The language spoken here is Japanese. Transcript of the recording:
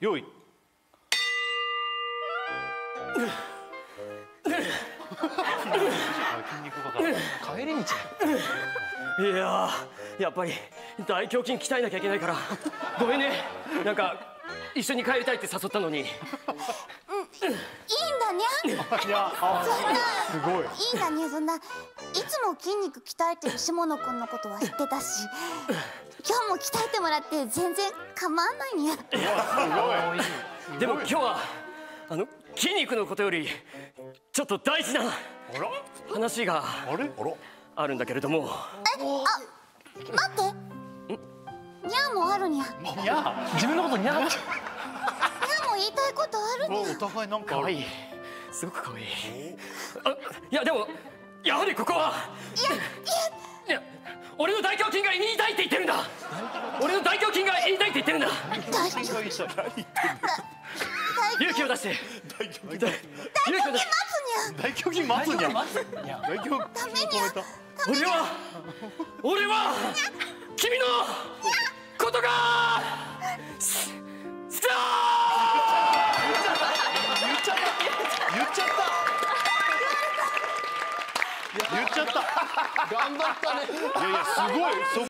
用意。筋肉がか帰り道。いやーやっぱり大胸筋鍛えなきゃいけないから。ごめんね。なんか一緒に帰りたいって誘ったのに。いいいやあすごいいいんだにゃそんないつも筋肉鍛えてる下野くんのことは知ってたし今日も鍛えてもらって全然構わないにゃでも今日はあの筋肉のことよりちょっと大事な話があれあるんだけれども。待って。にゃもあるにゃにいや自分のことにゃゃも言いたいことあるにゃお互いなんか。可愛いすごく可愛いあいやでもやはりここは。いやいや。俺の大胸筋が言いたいって言ってるんだ。俺の大胸筋が言いたいって言ってるんだ。勇気を出して。大勇気を出して大胸筋待つにゃ大胸筋ダメにゃ俺は俺は君のことが言っちゃった。頑張ったね。いやいやすごい。そ